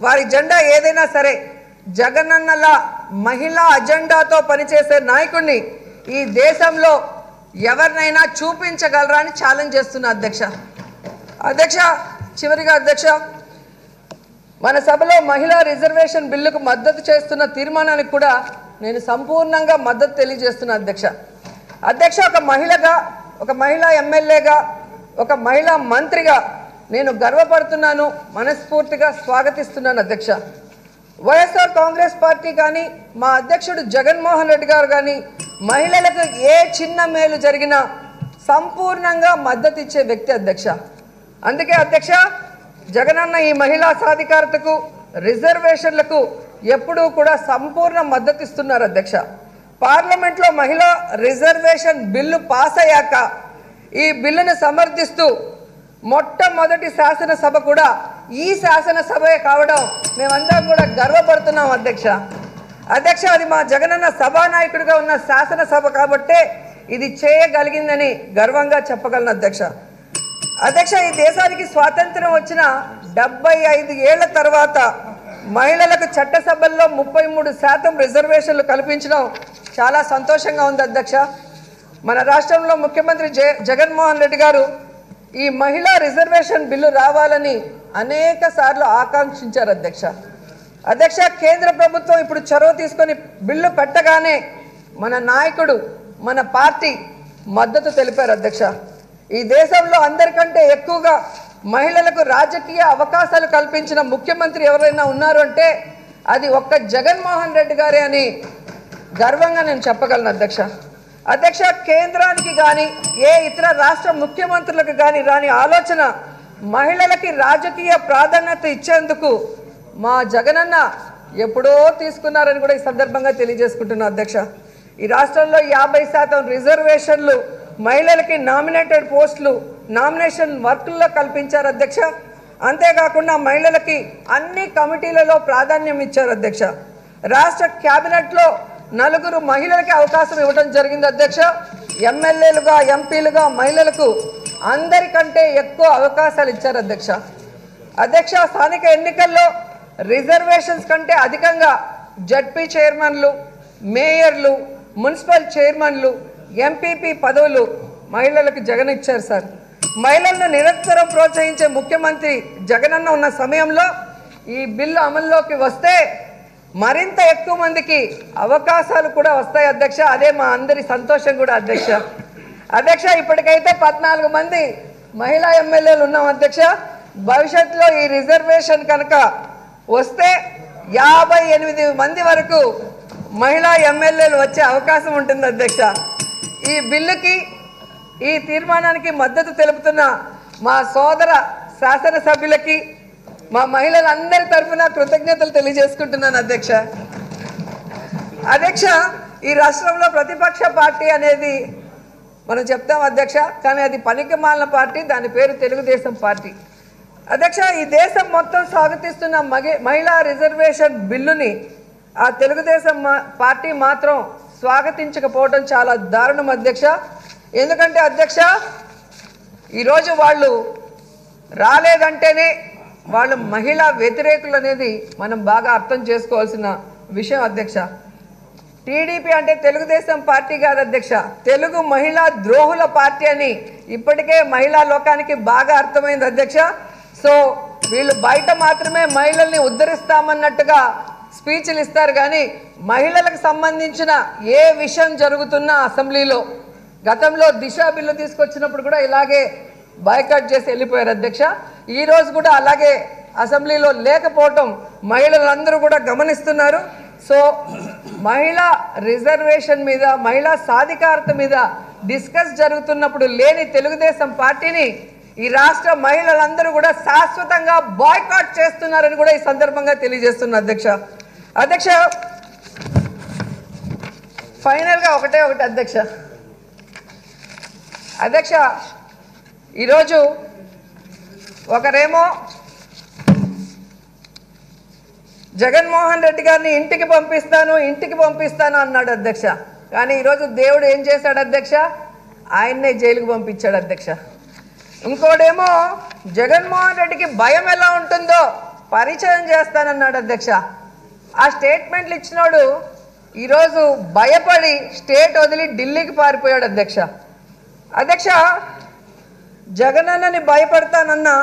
వారి జెండా ఏదైనా సరే జగనన్నల మహిళా అజెండాతో పనిచేసే నాయకుడిని ఈ దేశంలో ఎవరినైనా చూపించగలరా అని ఛాలెంజ్ చేస్తున్నా అధ్యక్ష. అధ్యక్ష చివరిగా అధ్యక్ష మన సభలో మహిళా రిజర్వేషన్ బిల్లుకు మద్దతు చేస్తున్న తీర్మానానికి కూడా నేను సంపూర్ణంగా మద్దతు తెలియజేస్తున్నా అధ్యక్ష. అధ్యక్ష ఒక మహిళగా ఒక మహిళా ఎమ్మెల్యేగా ఒక మహిళా మంత్రిగా నేను గర్వపడుతున్నాను మనస్ఫూర్తిగా స్వాగతిస్తున్నాను అధ్యక్ష. వైఎస్ఆర్ కాంగ్రెస్ పార్టీ కానీ మా అధ్యక్షుడు జగన్మోహన్ రెడ్డి గారు కానీ మహిళలకు ఏ చిన్న మేలు జరిగినా సంపూర్ణంగా మద్దతు ఇచ్చే వ్యక్తి అధ్యక్ష. అందుకే అధ్యక్ష జగనన్న ఈ మహిళా సాధికారతకు రిజర్వేషన్లకు ఎప్పుడూ కూడా సంపూర్ణ మద్దతు ఇస్తున్నారు అధ్యక్ష. పార్లమెంట్లో మహిళా రిజర్వేషన్ బిల్లు పాస్ అయ్యాక ఈ బిల్లును సమర్థిస్తూ మొట్టమొదటి శాసనసభ కూడా ఈ శాసనసభే కావడం మేమందరం కూడా గర్వపడుతున్నాం అధ్యక్ష. అధ్యక్ష అది మా జగనన్న సభానాయకుడిగా ఉన్న శాసనసభ కాబట్టే ఇది చేయగలిగిందని గర్వంగా చెప్పగలను అధ్యక్ష. అధ్యక్ష ఈ దేశానికి స్వాతంత్రం వచ్చిన డెబ్బై ఐదు ఏళ్ళ తర్వాత మహిళలకు చట్టసభల్లో ముప్పై మూడు శాతం రిజర్వేషన్లు కల్పించడం చాలా సంతోషంగా ఉంది అధ్యక్ష. మన రాష్ట్రంలో ముఖ్యమంత్రి జే జగన్మోహన్ రెడ్డి గారు ఈ మహిళా రిజర్వేషన్ బిల్లు రావాలని అనేక సార్లు ఆకాంక్షించారు అధ్యక్ష. అధ్యక్ష కేంద్ర ప్రభుత్వం ఇప్పుడు చొరవ తీసుకొని బిల్లు పెట్టగానే మన నాయకుడు మన పార్టీ మద్దతు తెలిపారు అధ్యక్ష. ఈ దేశంలో అందరికంటే ఎక్కువగా మహిళలకు రాజకీయ అవకాశాలు కల్పించిన ముఖ్యమంత్రి ఎవరైనా ఉన్నారు అంటే అది ఒక్క జగన్మోహన్ రెడ్డి గారే అని గర్వంగా నేను చెప్పగలను అధ్యక్ష. అధ్యక్ష కేంద్రానికి కానీ ఏ ఇతర రాష్ట్ర ముఖ్యమంత్రులకు కానీ రాని ఆలోచన మహిళలకి రాజకీయ ప్రాధాన్యత ఇచ్చేందుకు మా జగనన్న ఎప్పుడో తీసుకున్నారని కూడా ఈ సందర్భంగా తెలియజేసుకుంటున్నా అధ్యక్ష. ఈ రాష్ట్రంలో యాభై శాతం రిజర్వేషన్లు మహిళలకి నామినేటెడ్ పోస్టులు నామినేషన్ వర్క్ల్లో కల్పించారు అధ్యక్ష. అంతేకాకుండా మహిళలకి అన్ని కమిటీలలో ప్రాధాన్యం ఇచ్చారు అధ్యక్ష. రాష్ట్ర క్యాబినెట్లో నలుగురు మహిళలకి అవకాశం ఇవ్వడం జరిగింది అధ్యక్ష. ఎమ్మెల్యేలుగా ఎంపీలుగా మహిళలకు అందరికంటే ఎక్కువ అవకాశాలు ఇచ్చారు అధ్యక్ష. అధ్యక్ష స్థానిక ఎన్నికల్లో రిజర్వేషన్స్ కంటే అధికంగా జడ్పీ చైర్మన్లు మేయర్లు మున్సిపల్ చైర్మన్లు ఎంపీపీ పదవులు మహిళలకు జగన్ ఇచ్చారు సార్. మహిళలను నిరంతరం ప్రోత్సహించే ముఖ్యమంత్రి జగనన్న ఉన్న సమయంలో ఈ బిల్లు అమల్లోకి వస్తే మరింత ఎక్కువ మందికి అవకాశాలు కూడా వస్తాయి అధ్యక్ష. అదే మా అందరి సంతోషం కూడా అధ్యక్ష. అధ్యక్ష ఇప్పటికైతే పద్నాలుగు మంది మహిళా ఎమ్మెల్యేలు ఉన్నాం అధ్యక్ష. భవిష్యత్తులో ఈ రిజర్వేషన్ కనుక వస్తే యాభై ఎనిమిది మంది వరకు మహిళా ఎమ్మెల్యేలు వచ్చే అవకాశం ఉంటుంది అధ్యక్ష. ఈ బిల్లుకి ఈ తీర్మానానికి మద్దతు తెలుపుతున్న మా సోదర శాసనసభ్యులకి మా మహిళలందరి తరఫున కృతజ్ఞతలు తెలియజేసుకుంటున్నాను అధ్యక్ష. అధ్యక్ష ఈ రాష్ట్రంలో ప్రతిపక్ష పార్టీ అనేది మనం చెప్తాం అధ్యక్ష కానీ అది పనికి మాలిన పార్టీ దాని పేరు తెలుగుదేశం పార్టీ. అధ్యక్ష ఈ దేశం మొత్తం స్వాగతిస్తున్న మగి మహిళా రిజర్వేషన్ బిల్లుని ఆ తెలుగుదేశం పార్టీ మాత్రం స్వాగతించకపోవడం చాలా దారుణం అధ్యక్ష. ఎందుకంటే అధ్యక్ష ఈరోజు వాళ్ళు రాలేదంటేనే వాళ్ళు మహిళా వ్యతిరేకులు అనేది మనం బాగా అర్థం చేసుకోవాల్సిన విషయం అధ్యక్ష. టీడీపీ అంటే తెలుగుదేశం పార్టీ కాదు అధ్యక్ష. తెలుగు మహిళా ద్రోహుల పార్టీ అని ఇప్పటికే మహిళా లోకానికి బాగా అర్థమైంది అధ్యక్ష. సో వీళ్ళు బయట మాత్రమే మహిళల్ని ఉద్ధరిస్తామన్నట్టుగా స్పీచ్లు ఇస్తారు కానీ మహిళలకు సంబంధించిన ఏ విషయం జరుగుతున్నా అసెంబ్లీలో గతంలో దిశ బిల్లు తీసుకొచ్చినప్పుడు కూడా ఇలాగే బాయ్కాట్ చేసి వెళ్ళిపోయారు అధ్యక్ష. ఈరోజు కూడా అలాగే అసెంబ్లీలో లేకపోవటం మహిళలందరూ కూడా గమనిస్తున్నారు. సో మహిళా రిజర్వేషన్ మీద మహిళా సాధికారత మీద డిస్కస్ జరుగుతున్నప్పుడు లేని తెలుగుదేశం పార్టీని ఈ రాష్ట్ర మహిళలందరూ కూడా శాశ్వతంగా బాయ్కాట్ చేస్తున్నారని కూడా ఈ సందర్భంగా తెలియజేస్తున్న అధ్యక్ష. అధ్యక్ష ఫైనల్గా ఒకటే ఒకటి అధ్యక్ష. అధ్యక్ష ఈరోజు ఒకరేమో జగన్మోహన్ రెడ్డి గారిని ఇంటికి పంపిస్తాను ఇంటికి పంపిస్తాను అన్నాడు అధ్యక్ష. కానీ ఈరోజు దేవుడు ఏం చేశాడు అధ్యక్ష? ఆయన్నే జైలుకు పంపించాడు అధ్యక్ష. ఇంకోడేమో జగన్మోహన్ రెడ్డికి భయం ఎలా ఉంటుందో పరిచయం చేస్తానన్నాడు అధ్యక్ష. ఆ స్టేట్మెంట్లు ఇచ్చినోడు ఈరోజు భయపడి స్టేట్ వదిలి ఢిల్లీకి పారిపోయాడు అధ్యక్ష. అధ్యక్ష జగనన్నని భయపడతానన్నా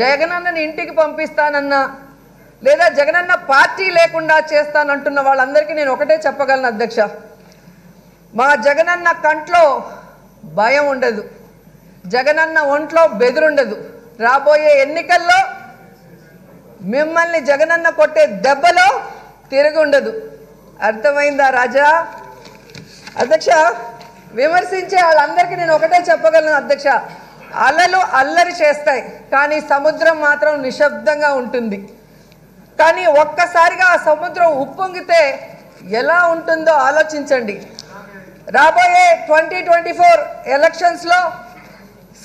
జగనన్నని ఇంటికి పంపిస్తానన్నా లేదా జగనన్న పార్టీ లేకుండా చేస్తానంటున్న వాళ్ళందరికీ నేను ఒకటే చెప్పగలను అధ్యక్ష. మా జగనన్న కంట్లో భయం ఉండదు. జగనన్న ఒంట్లో బెదురుండదు. రాబోయే ఎన్నికల్లో మిమ్మల్ని జగనన్న కొట్టే దెబ్బలో తిరుగుండదు. అర్థమైందా రాజా? అధ్యక్ష విమర్శించే వాళ్ళందరికీ నేను ఒకటే చెప్పగలను అధ్యక్ష. అలలు అల్లరి చేస్తాయి కానీ సముద్రం మాత్రం నిశ్శబ్దంగా ఉంటుంది. కానీ ఒక్కసారిగా ఆ సముద్రం ఉప్పొంగితే ఎలా ఉంటుందో ఆలోచించండి. రాబోయే ట్వంటీ ట్వంటీ ఫోర్ ఎలక్షన్స్లో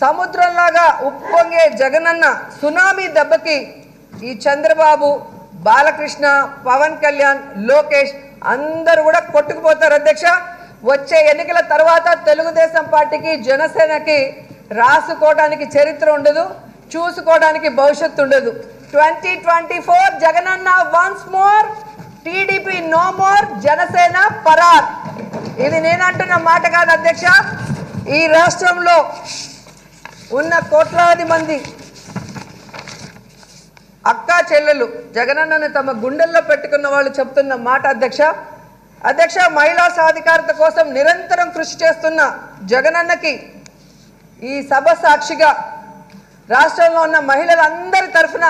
సముద్రంలాగా ఉప్పొంగే జగనన్న సునామీ దెబ్బకి ఈ చంద్రబాబు బాలకృష్ణ పవన్ కళ్యాణ్ లోకేష్ అందరూ కూడా కొట్టుకుపోతారు అధ్యక్ష. వచ్చే ఎన్నికల తర్వాత తెలుగుదేశం పార్టీకి జనసేనకి రాసుకోవడానికి చరిత్ర ఉండదు చూసుకోవడానికి భవిష్యత్తు ఉండదు. Twenty twenty four Jagananna once more TDP no more Janasena పరార్. ఇది నేనంటున్న మాట కాదు అధ్యక్ష. ఈ రాష్ట్రంలో ఉన్న కోట్లాది మంది అక్క చెల్లెలు జగనన్నని తమ గుండెల్లో పెట్టుకున్న వాళ్ళు చెప్తున్న మాట అధ్యక్ష. అధ్యక్ష మహిళా సాధికారత కోసం నిరంతరం కృషి చేస్తున్న జగనన్నకి ఈ సభ సాక్షిగా రాష్ట్రంలో ఉన్న మహిళలందరి తరఫున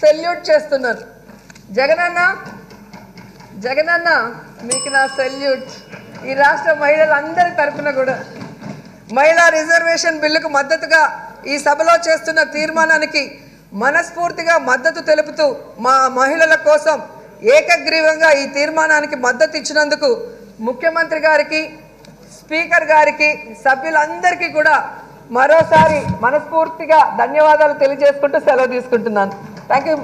సెల్యూట్ చేస్తున్నారు. జగనన్న జగనన్న మీకు నా సెల్యూట్. ఈ రాష్ట్ర మహిళలందరి తరఫున కూడా మహిళా రిజర్వేషన్ బిల్లుకు మద్దతుగా ఈ సభలో చేస్తున్న తీర్మానానికి మనస్ఫూర్తిగా మద్దతు తెలుపుతూ మా మహిళల కోసం ఏకగ్రీవంగా ఈ తీర్మానానికి మద్దతు ఇచ్చినందుకు ముఖ్యమంత్రి గారికి స్పీకర్ గారికి సభ్యులందరికీ కూడా మరోసారి మనస్ఫూర్తిగా ధన్యవాదాలు తెలియజేసుకుంటూ సెలవు తీసుకుంటున్నాను. Thank you